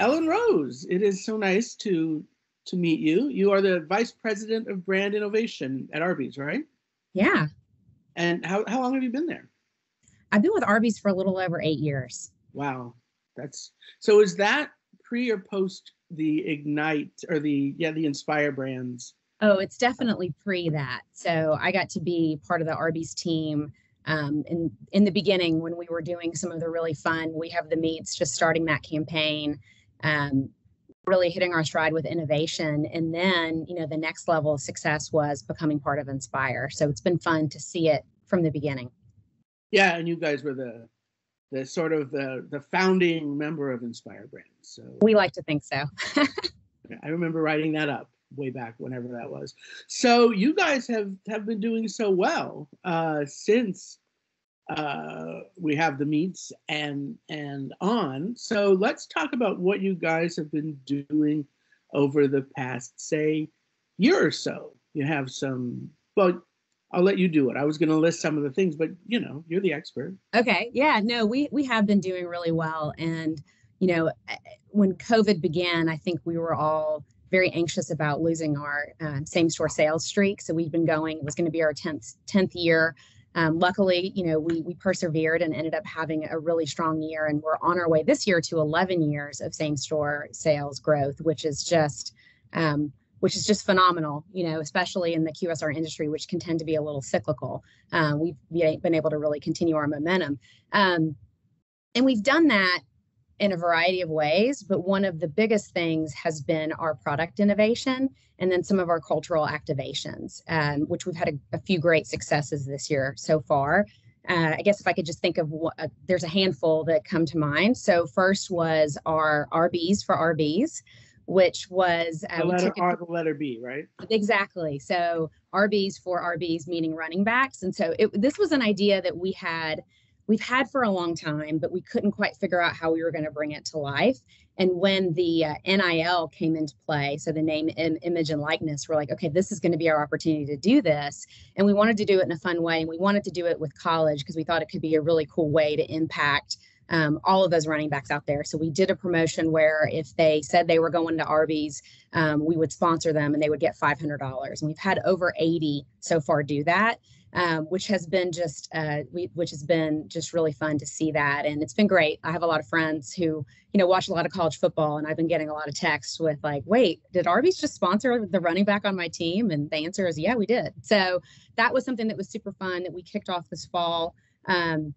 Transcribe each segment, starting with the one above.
Ellen Rose, it is so nice to to meet you. You are the vice president of brand innovation at Arby's, right? Yeah. And how, how long have you been there? I've been with Arby's for a little over eight years. Wow. That's so is that pre or post the Ignite or the yeah, the Inspire brands? Oh, it's definitely pre that. So I got to be part of the Arby's team um, in in the beginning when we were doing some of the really fun. We have the meats, just starting that campaign, um, really hitting our stride with innovation, and then you know the next level of success was becoming part of Inspire. So it's been fun to see it from the beginning. Yeah, and you guys were the the sort of the the founding member of Inspire Brands. So we like to think so. I remember writing that up way back whenever that was. So you guys have have been doing so well uh, since uh, we have the meats and and on. So let's talk about what you guys have been doing over the past say year or so. You have some well. I'll let you do it. I was going to list some of the things, but you know, you're the expert. Okay. Yeah. No, we we have been doing really well, and you know, when COVID began, I think we were all very anxious about losing our um, same store sales streak. So we've been going, it was going to be our 10th, 10th year. Um, luckily, you know, we, we persevered and ended up having a really strong year. And we're on our way this year to 11 years of same store sales growth, which is just, um, which is just phenomenal, you know, especially in the QSR industry, which can tend to be a little cyclical. Uh, we've been able to really continue our momentum. Um, and we've done that in a variety of ways, but one of the biggest things has been our product innovation and then some of our cultural activations, um, which we've had a, a, few great successes this year so far. Uh, I guess if I could just think of what, uh, there's a handful that come to mind. So first was our RBs for RBs, which was uh, the letter R, the letter B, right? Exactly. So RBs for RBs meaning running backs, and so it, this was an idea that we had we've had for a long time, but we couldn't quite figure out how we were going to bring it to life. And when the uh, NIL came into play, so the name, Im- image, and likeness, we're like, okay, this is going to be our opportunity to do this. And we wanted to do it in a fun way. And we wanted to do it with college because we thought it could be a really cool way to impact um, all of those running backs out there. So we did a promotion where if they said they were going to Arby's, um, we would sponsor them and they would get $500. And we've had over 80 so far do that um, which has been just uh, we, which has been just really fun to see that, and it's been great. I have a lot of friends who you know watch a lot of college football, and I've been getting a lot of texts with like, "Wait, did Arby's just sponsor the running back on my team?" And the answer is, "Yeah, we did." So that was something that was super fun that we kicked off this fall. Um,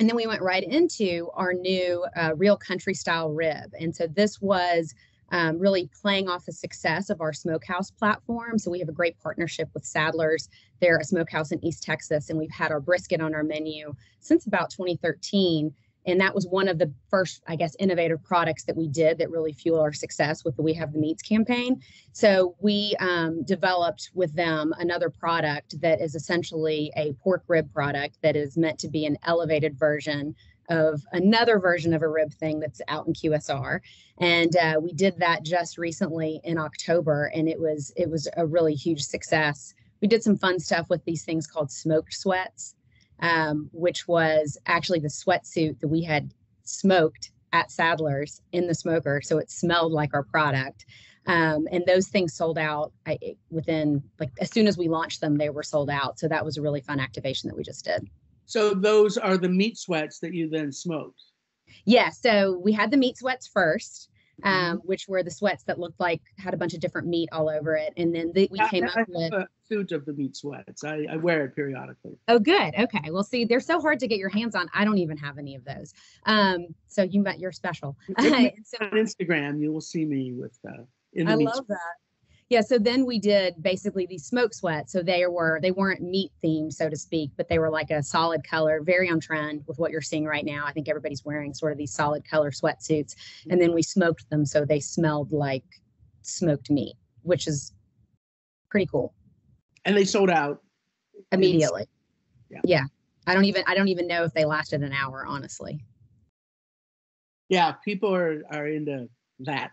and then we went right into our new uh, real country style rib. And so this was um, really playing off the success of our smokehouse platform. So we have a great partnership with Sadler's. They're a smokehouse in East Texas, and we've had our brisket on our menu since about 2013. And that was one of the first, I guess, innovative products that we did that really fueled our success with the We Have the Meats campaign. So we um, developed with them another product that is essentially a pork rib product that is meant to be an elevated version of another version of a rib thing that's out in QSR. And uh, we did that just recently in October, and it was it was a really huge success. We did some fun stuff with these things called smoked sweats, um, which was actually the sweatsuit that we had smoked at Sadler's in the smoker, so it smelled like our product. Um, and those things sold out I, within like as soon as we launched them, they were sold out. So that was a really fun activation that we just did. So those are the meat sweats that you then smoked. Yeah. So we had the meat sweats first, mm-hmm. um, which were the sweats that looked like had a bunch of different meat all over it, and then the, we I, came I up with a suit of the meat sweats. I, I, wear it periodically. Oh, good. Okay. Well, see, they're so hard to get your hands on. I don't even have any of those. Um, so you met you're special. so, on Instagram, you will see me with. Uh, in the I love that yeah so then we did basically these smoke sweats. So they were they weren't meat themed so to speak but they were like a solid color very on trend with what you're seeing right now. I think everybody's wearing sort of these solid color sweatsuits. And then we smoked them so they smelled like smoked meat which is pretty cool. And they sold out immediately. Yeah. yeah. I don't even i don't even know if they lasted an hour honestly. Yeah people are are into that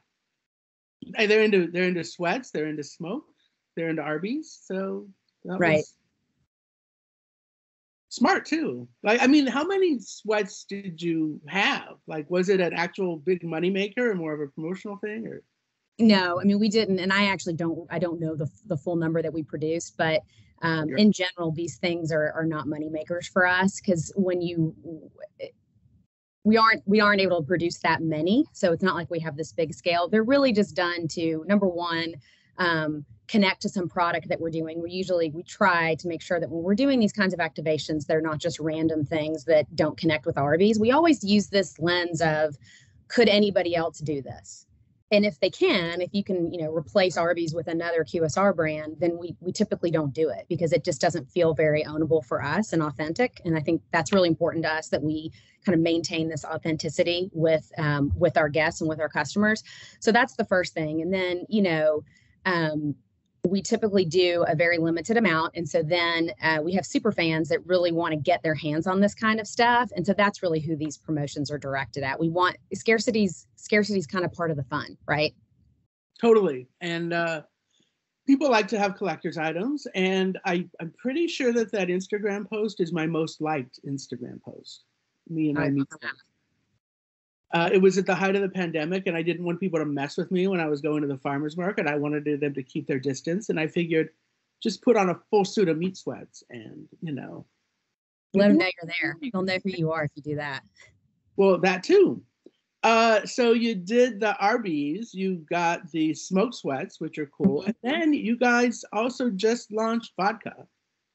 they're into they're into sweats, they're into smoke, they're into Arby's. So right. Was... smart too. Like, I mean, how many sweats did you have? Like, was it an actual big money maker or more of a promotional thing or? No, I mean, we didn't. And I actually don't, I don't know the, the full number that we produced, but um, in general, these things are, are not money makers for us. Cause when you, we aren't, we aren't able to produce that many. So it's not like we have this big scale. They're really just done to number one, um, connect to some product that we're doing. We usually we try to make sure that when we're doing these kinds of activations, they're not just random things that don't connect with Arby's. We always use this lens of could anybody else do this? And if they can, if you can, you know, replace Arby's with another QSR brand, then we we typically don't do it because it just doesn't feel very ownable for us and authentic. And I think that's really important to us that we kind of maintain this authenticity with um, with our guests and with our customers. So that's the first thing. And then, you know, um, we typically do a very limited amount. And so then uh, we have super fans that really want to get their hands on this kind of stuff. And so that's really who these promotions are directed at. We want scarcity's scarcity's kind of part of the fun right? Totally. And uh, people like to have collectors items. And I, i'm pretty sure that that instagram post is my most liked instagram post. Me and my meat uh, it was at the height of the pandemic, and I didn't want people to mess with me when I was going to the farmers market. I wanted them to keep their distance, and I figured just put on a full suit of meat sweats, and you know, let them know you're there. They'll know who you are if you do that. Well, that too. Uh, so you did the Arby's, you got the smoke sweats, which are cool, mm-hmm. and then you guys also just launched vodka.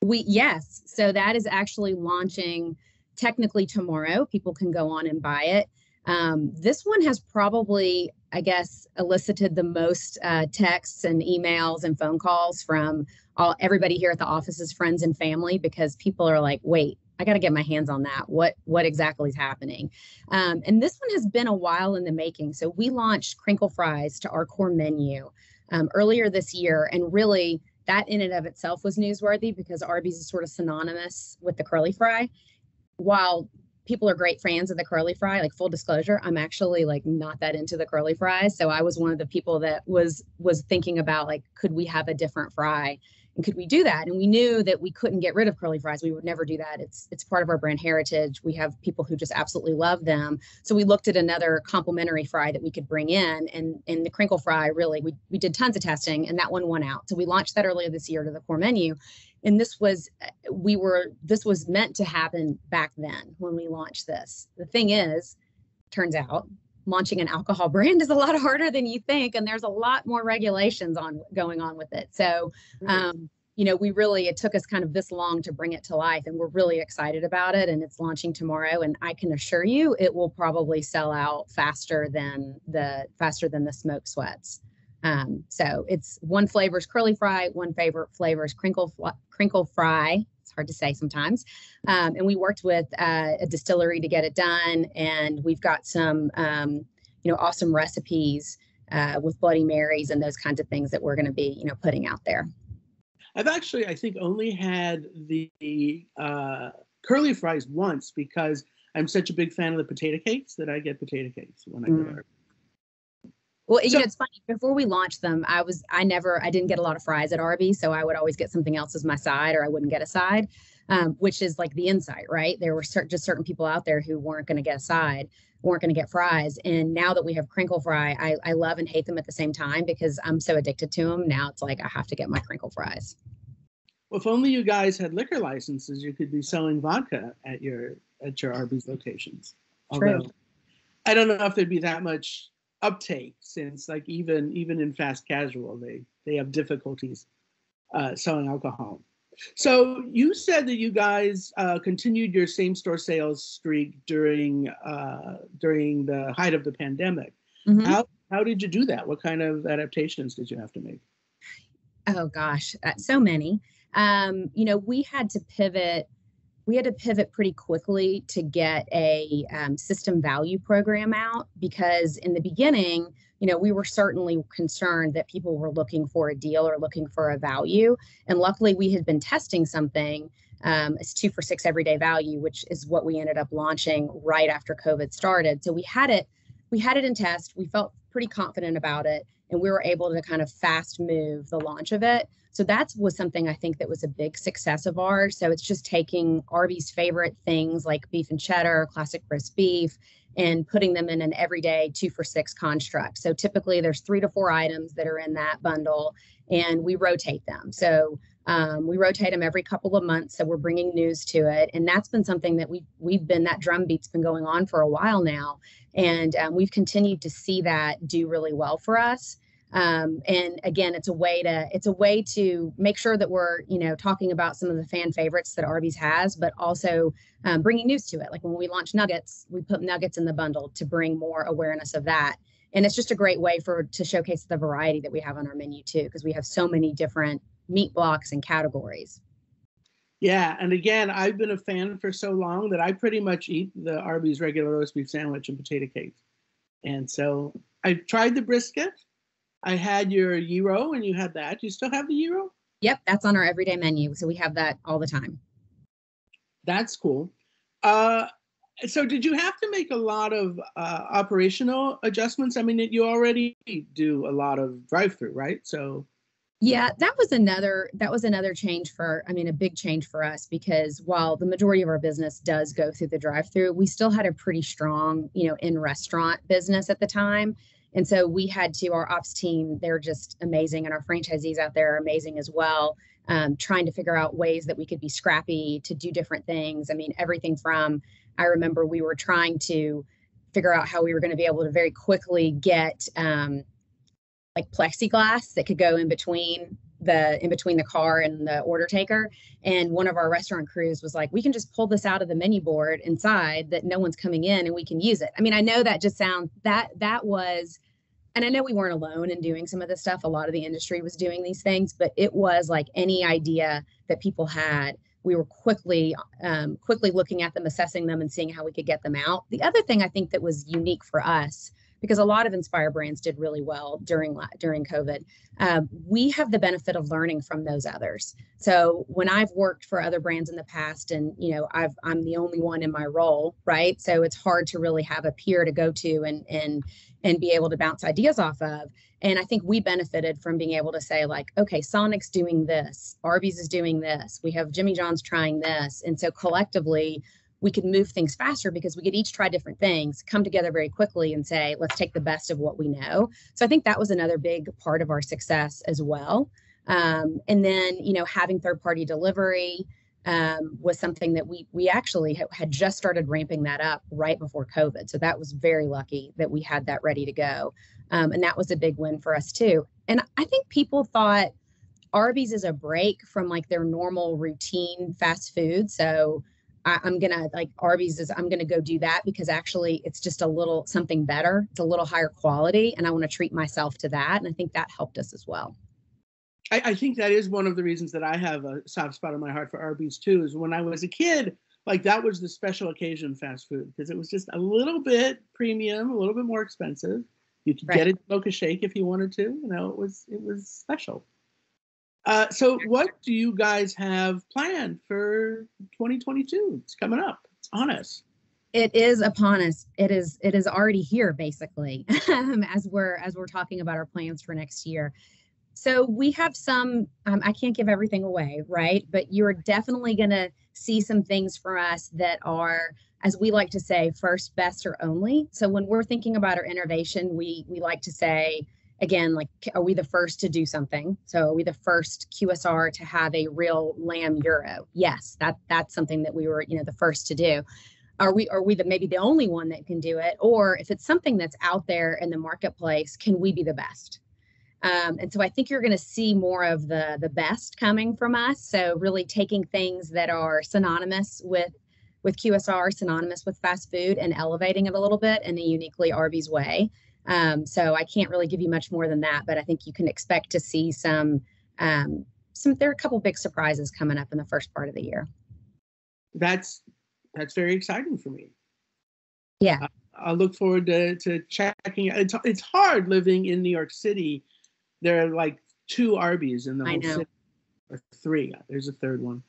We yes, so that is actually launching technically tomorrow. People can go on and buy it. Um, this one has probably, I guess, elicited the most uh, texts and emails and phone calls from all everybody here at the office's friends and family because people are like, "Wait, I got to get my hands on that. What what exactly is happening?" Um, and this one has been a while in the making. So we launched crinkle fries to our core menu um, earlier this year, and really that in and of itself was newsworthy because Arby's is sort of synonymous with the curly fry. While people are great fans of the curly fry like full disclosure i'm actually like not that into the curly fries. So i was one of the people that was was thinking about like could we have a different fry? And could we do that? And we knew that we couldn't get rid of curly fries. We would never do that. It's it's part of our brand heritage. We have people who just absolutely love them. So we looked at another complementary fry that we could bring in and and the crinkle fry really we, we did tons of testing and that one won out. So we launched that earlier this year to the core menu and this was we were this was meant to happen back then when we launched this. The thing is turns out launching an alcohol brand is a lot harder than you think and there's a lot more regulations on going on with it. So um, you know we really it took us kind of this long to bring it to life and we're really excited about it and it's launching tomorrow. And i can assure you it will probably sell out faster than the faster than the smoke sweats um, so it's one flavor is curly fry one favorite flavor is crinkle crinkle fry it's hard to say sometimes. Um, and we worked with uh, a distillery to get it done, and we've got some, um, you know, awesome recipes uh, with Bloody Marys and those kinds of things that we're going to be, you know, putting out there. I've actually, I think, only had the uh, curly fries once because I'm such a big fan of the potato cakes that I get potato cakes when I mm. go there. Well, so, you know, it's funny. Before we launched them, I was I never I didn't get a lot of fries at Arby's, so I would always get something else as my side, or I wouldn't get a side, um, which is like the insight, right? There were just certain people out there who weren't going to get a side, weren't going to get fries, and now that we have crinkle fry, I I love and hate them at the same time because I'm so addicted to them. Now it's like I have to get my crinkle fries. Well, if only you guys had liquor licenses, you could be selling vodka at your at your Arby's locations. Although, True. I don't know if there'd be that much uptake since like even even in fast casual they they have difficulties uh, selling alcohol. So you said that you guys uh, continued your same store sales streak during uh, during the height of the pandemic. Mm-hmm. How how did you do that? What kind of adaptations did you have to make? Oh gosh, uh, so many. Um, you know, we had to pivot we had to pivot pretty quickly to get a um, system value program out because in the beginning you know we were certainly concerned that people were looking for a deal or looking for a value. And luckily we had been testing something um, it's two for six everyday value which is what we ended up launching right after covid started. So we had it we had it in test. We felt pretty confident about it and we were able to kind of fast move the launch of it So that was something I think that was a big success of ours. So it's just taking Arby's favorite things like beef and cheddar, classic roast beef, and putting them in an everyday two for six construct. So typically there's three to four items that are in that bundle and we rotate them. So um, we rotate them every couple of months, so we're bringing news to it, and that's been something that we we've been that drumbeat's been going on for a while now, and um, we've continued to see that do really well for us. Um, and again, it's a way to it's a way to make sure that we're you know talking about some of the fan favorites that Arby's has, but also um, bringing news to it. Like when we launch Nuggets, we put Nuggets in the bundle to bring more awareness of that and it's just a great way for to showcase the variety that we have on our menu too because we have so many different meat blocks and categories. Yeah, and again, I've been a fan for so long that I pretty much eat the Arby's regular roast beef sandwich and potato cakes. And so I've tried the brisket. I had your gyro, and you had that. You still have the gyro? Yep, that's on our everyday menu. So we have that all the time. That's cool. Uh, so did you have to make a lot of uh, operational adjustments? I mean, you already do a lot of drive-through, right? So yeah, that was another that was another change for I mean a big change for us because while the majority of our business does go through the drive-through, we still had a pretty strong, you know, in restaurant business at the time. And so we had to our ops team, they're just amazing and our franchisees out there are amazing as well. Um, trying to figure out ways that we could be scrappy to do different things. I mean, everything from I remember we were trying to figure out how we were going to be able to very quickly get um, like plexiglass that could go in between the in between the car and the order taker and one of our restaurant crews was like we can just pull this out of the menu board inside that no one's coming in and we can use it i mean i know that just sounds that that was and i know we weren't alone in doing some of this stuff. A lot of the industry was doing these things but it was like any idea that people had. We were quickly um, quickly looking at them assessing them and seeing how we could get them out. The other thing i think that was unique for us because a lot of Inspire brands did really well during during COVID. Um, we have the benefit of learning from those others. So when I've worked for other brands in the past, and you know, I've I'm the only one in my role, right? So it's hard to really have a peer to go to and and and be able to bounce ideas off of. And I think we benefited from being able to say, like, okay, Sonic's doing this, Arby's is doing this, we have Jimmy John's trying this. And so collectively, we could move things faster because we could each try different things, come together very quickly and say, let's take the best of what we know. So I think that was another big part of our success as well. Um, and then, you know, having third party delivery um, was something that we we actually ha- had just started ramping that up right before COVID. So that was very lucky that we had that ready to go. Um, and that was a big win for us too. And I think people thought Arby's is a break from like their normal routine fast food. So I, am gonna like Arby's is I'm gonna go do that because actually it's just a little something better. It's a little higher quality, and I want to treat myself to that. And I think that helped us as well. I, I think that is one of the reasons that I have a soft spot in my heart for Arby's too. Is when I was a kid, like that was the special occasion fast food because it was just a little bit premium, a little bit more expensive. You could right. get a smoke a shake if you wanted to. You know, it was it was special. Uh, so, what do you guys have planned for 2022? It's coming up. It's on us. It is upon us. It is. It is already here, basically, as we're as we're talking about our plans for next year. So we have some. Um, I can't give everything away, right? But you're definitely going to see some things for us that are, as we like to say, first, best, or only. So when we're thinking about our innovation, we we like to say again like are we the first to do something? So are we the first qsr to have a real lamb gyro yes that that's something that we were you know the first to do. Are we are we the maybe the only one that can do it? Or if it's something that's out there in the marketplace can we be the best? Um, and so i think you're going to see more of the the best coming from us. So really taking things that are synonymous with with qsr synonymous with fast food and elevating it a little bit in a uniquely arby's way um, so I can't really give you much more than that, but I think you can expect to see some um, some. There are a couple big surprises coming up in the first part of the year. That's that's very exciting for me. Yeah, I, I look forward to to checking. It's it's hard living in New York City. There are like two Arby's in the whole city, or three. There's a third one.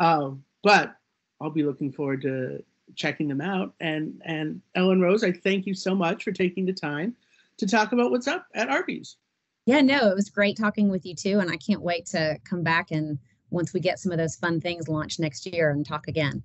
Um, but I'll be looking forward to checking them out. And and Ellen Rose, I thank you so much for taking the time to talk about what's up at Arby's. Yeah, no, it was great talking with you too. And I can't wait to come back and once we get some of those fun things launched next year and talk again.